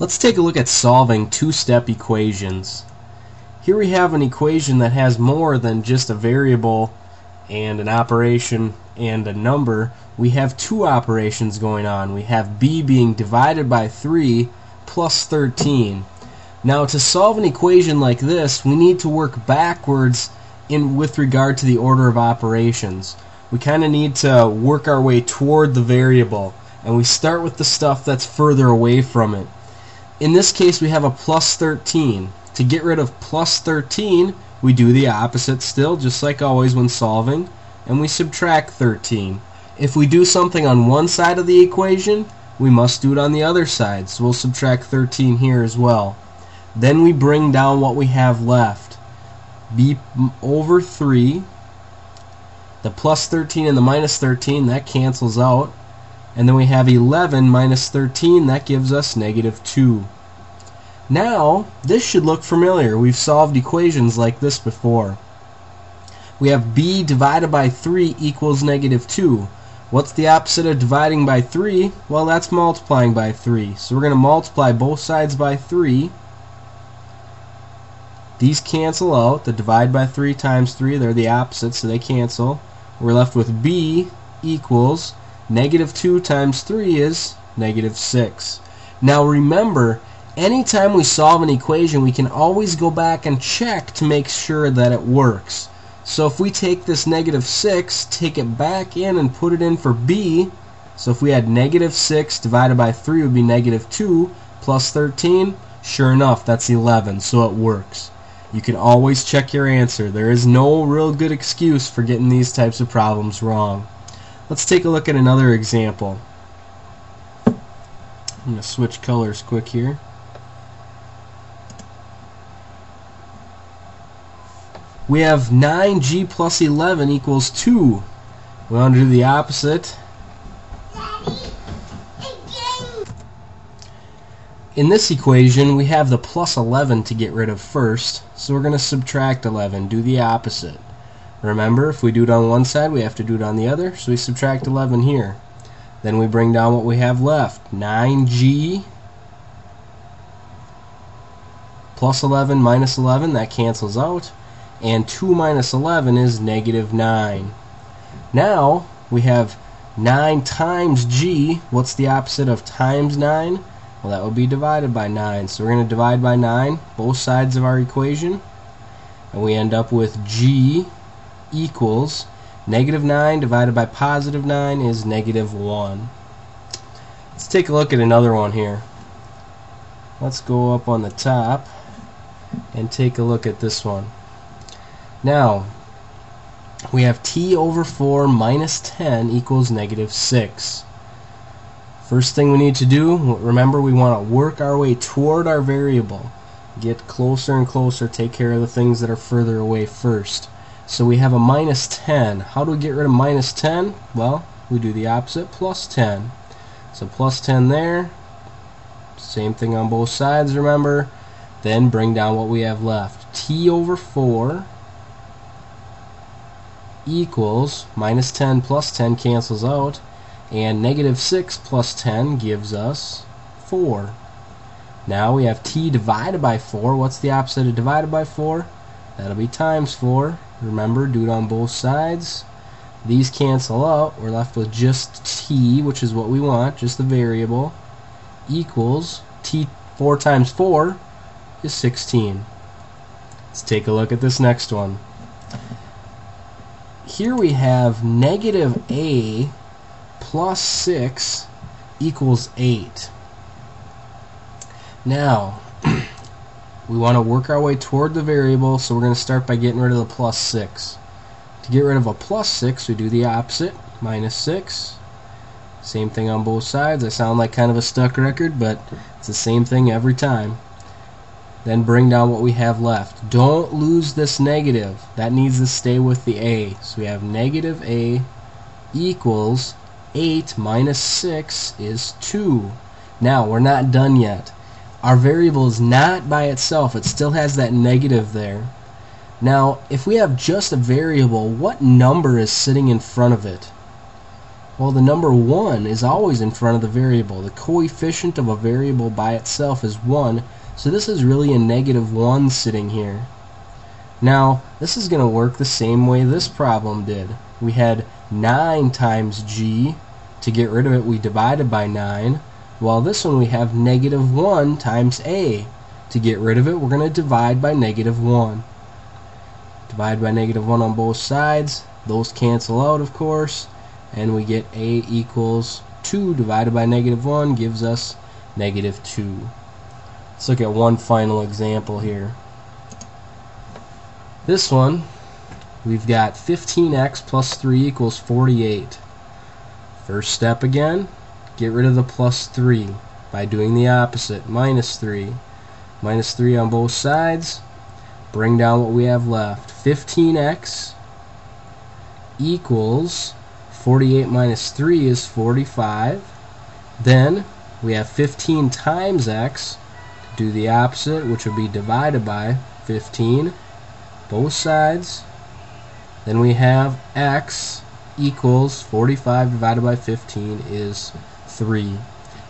Let's take a look at solving two-step equations. Here we have an equation that has more than just a variable and an operation and a number. We have two operations going on. We have b being divided by 3 plus 13. Now to solve an equation like this, we need to work backwards in with regard to the order of operations. We kind of need to work our way toward the variable and we start with the stuff that's further away from it. In this case, we have a plus 13. To get rid of plus 13, we do the opposite still, just like always when solving, and we subtract 13. If we do something on one side of the equation, we must do it on the other side, so we'll subtract 13 here as well. Then we bring down what we have left. b over 3, the plus 13 and the minus 13, that cancels out. And then we have 11 minus 13, that gives us negative 2. Now, this should look familiar. We've solved equations like this before. We have b divided by 3 equals negative 2. What's the opposite of dividing by 3? Well, that's multiplying by 3. So we're going to multiply both sides by 3. These cancel out. The divide by 3 times 3, they're the opposite, so they cancel. We're left with b equals Negative 2 times 3 is negative 6. Now remember, anytime we solve an equation, we can always go back and check to make sure that it works. So if we take this negative 6, take it back in and put it in for b, so if we had negative 6 divided by 3 would be negative 2 plus 13, sure enough, that's 11, so it works. You can always check your answer. There is no real good excuse for getting these types of problems wrong. Let's take a look at another example. I'm going to switch colors quick here. We have 9g plus 11 equals 2. We want to do the opposite. In this equation, we have the plus 11 to get rid of first, so we're going to subtract 11, do the opposite. Remember, if we do it on one side, we have to do it on the other, so we subtract 11 here. Then we bring down what we have left. 9g plus 11 minus 11, that cancels out. And 2 minus 11 is negative 9. Now, we have 9 times g. What's the opposite of times 9? Well, that would be divided by 9. So we're going to divide by 9, both sides of our equation. And we end up with g equals negative 9 divided by positive 9 is negative 1. Let's take a look at another one here. Let's go up on the top and take a look at this one. Now, we have t over 4 minus 10 equals negative 6. First thing we need to do, remember we want to work our way toward our variable. Get closer and closer, take care of the things that are further away first. So we have a minus 10. How do we get rid of minus 10? Well, we do the opposite, plus 10. So plus 10 there. Same thing on both sides, remember. Then bring down what we have left. t over 4 equals minus 10 plus 10 cancels out. And negative 6 plus 10 gives us 4. Now we have t divided by 4. What's the opposite of divided by 4? That'll be times 4. Remember, do it on both sides. These cancel out. We're left with just t, which is what we want, just the variable, equals t 4 times 4 is 16. Let's take a look at this next one. Here we have negative a plus 6 equals 8. Now, we want to work our way toward the variable, so we're going to start by getting rid of the plus 6. To get rid of a plus 6, we do the opposite, minus 6. Same thing on both sides. I sound like kind of a stuck record, but it's the same thing every time. Then bring down what we have left. Don't lose this negative. That needs to stay with the a. So we have negative a equals 8 minus 6 is 2. Now, we're not done yet our variable is not by itself. It still has that negative there. Now, if we have just a variable, what number is sitting in front of it? Well, the number 1 is always in front of the variable. The coefficient of a variable by itself is 1, so this is really a negative 1 sitting here. Now, this is going to work the same way this problem did. We had 9 times g. To get rid of it, we divided by 9. While this one we have negative 1 times a. To get rid of it, we're going to divide by negative 1. Divide by negative 1 on both sides. Those cancel out, of course and we get a equals 2 divided by negative 1 gives us negative 2. Let's look at one final example here. This one, we've got 15x plus 3 equals 48. First step again, get rid of the plus 3 by doing the opposite, minus 3. Minus 3 on both sides, bring down what we have left. 15x equals 48 minus 3 is 45. Then we have 15 times x. Do the opposite, which would be divided by 15. Both sides. Then we have x equals 45 divided by 15 is 3.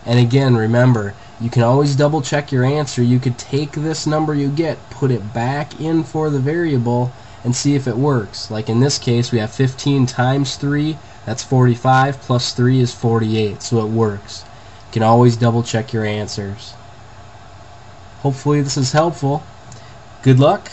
And again, remember, you can always double check your answer. You could take this number you get, put it back in for the variable, and see if it works. Like in this case, we have 15 times 3 that's 45 plus 3 is 48, so it works. You can always double check your answers. Hopefully this is helpful. Good luck.